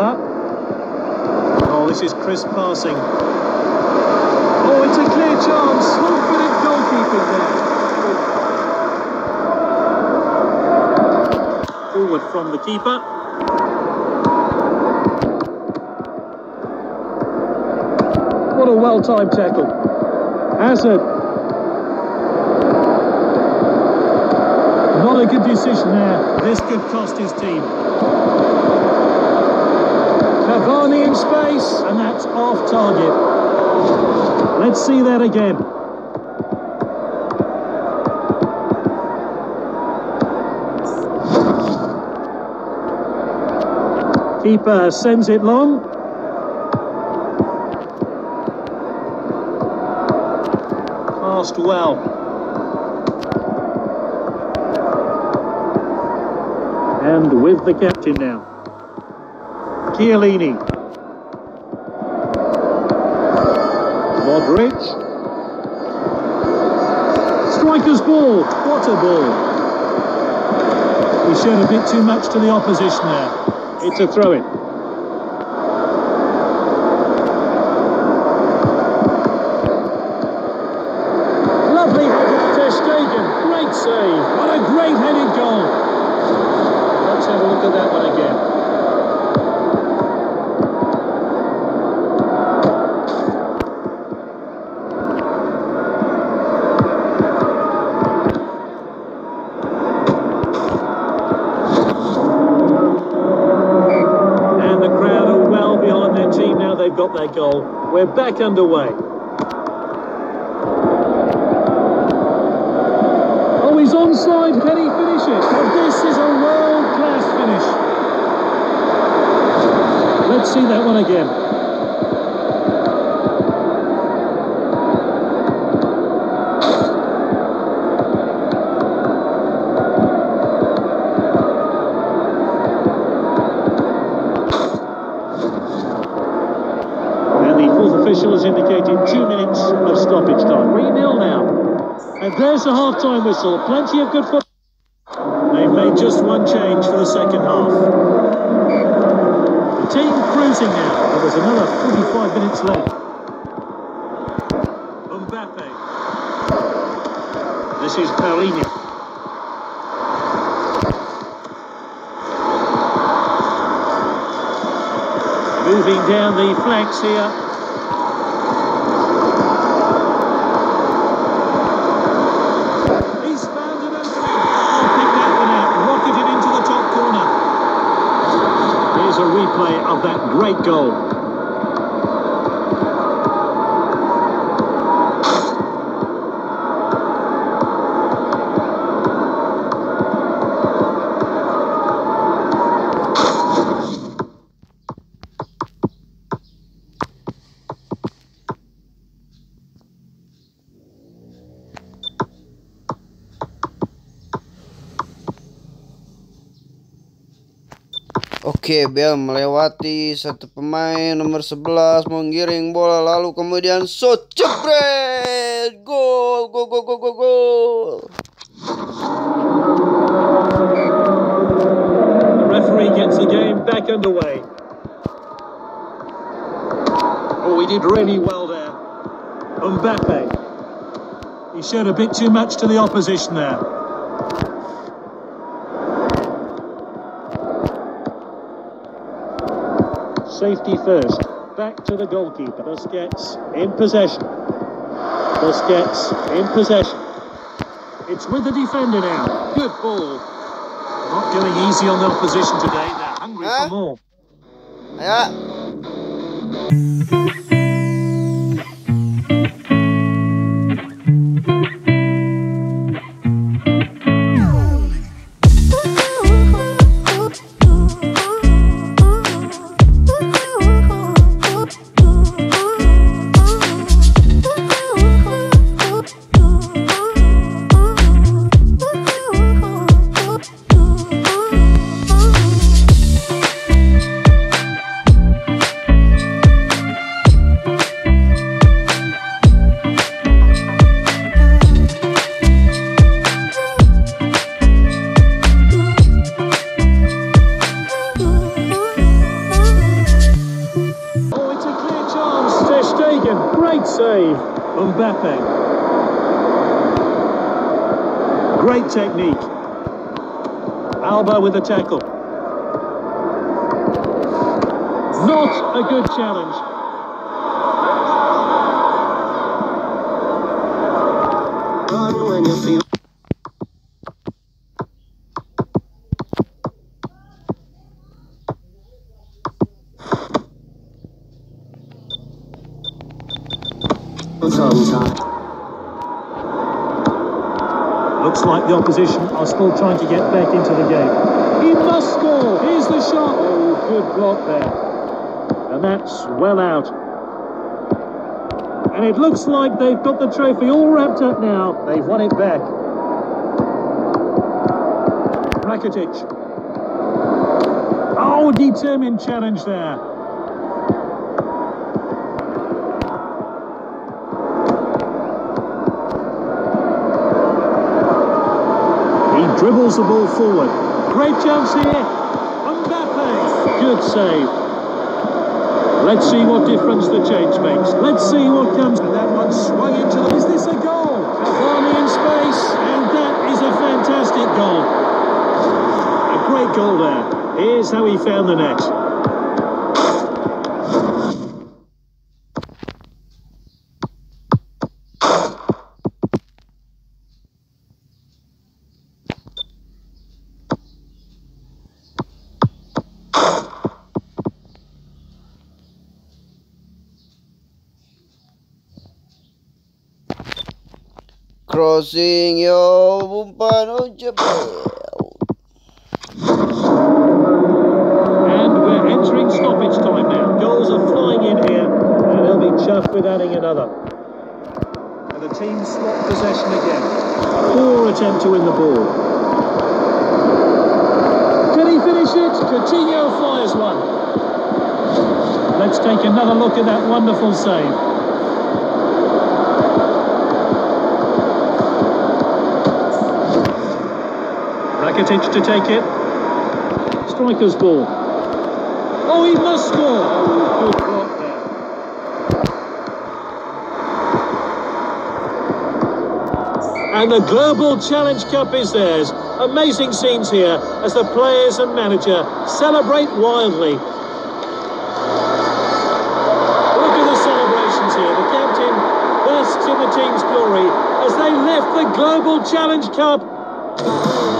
Alaba. Oh, this is crisp passing. Oh, it's a clear chance. Slow-footed goalkeeping there. Forward from the keeper. What a well-timed tackle. Hazard. Not a good decision there. This could cost his team. Cavani in space, and that's off target. Let's see that again. Keeper sends it long. Passed well. And with the captain now. Chiellini. Modric. Striker's ball. What a ball. He showed a bit too much to the opposition there. It's a throw-in. Lovely Ter Stegen. Great save. What a great headed goal. Let's have a look at that one got their goal. We're back underway. Oh, he's onside. Can he finish it? Oh, this is a world-class finish. Let's see that one again. There's the half time whistle. Plenty of good football. They've made just one change for the second half. The team cruising now. There's another 45 minutes left. Mbappe. This is Paulinho. Moving down the flanks here. A replay of that great goal. Oke, Bel melewati satu pemain nomor 11 menggiring bola lalu kemudian shot jebret. Gol, gol, gol, gol, gol. The referee gets the game back underway. Oh, he did really well there. Mbappe. He showed a bit too much to the opposition there. Safety first. Back to the goalkeeper. Busquets in possession. Busquets in possession. It's with the defender now. Good ball. Not going easy on the opposition today. They're hungry Huh? for more. Ya. Save. Mbappe. Great technique. Alba with the tackle. Not a good challenge. when Looks like the opposition are still trying to get back into the game. He must score. Here's the shot. Oh, good block there. And that's well out. And it looks like they've got the trophy all wrapped up now. They've won it back. Rakitic. Oh, determined challenge there. He dribbles the ball forward. Great chance here. Mbappe. Good save. Let's see what difference the change makes. Let's see what comes. And that one swung into the... Is this a goal? Cavani in space. And that is a fantastic goal. A great goal there. Here's how he found the net. Crossing yo umpan oh jebel. And we're entering stoppage time now. Goals are flying in here, and they'll be chuffed with adding another. And the team swap possession again. Poor attempt to win the ball. Can he finish it? Coutinho fires one. Let's take another look at that wonderful save. Rakitic to take it. Striker's ball. Oh, he must score. Good block there. And the Global Challenge Cup is theirs. Amazing scenes here as the players and manager celebrate wildly. Look at the celebrations here. The captain basks in the team's glory as they lift the Global Challenge Cup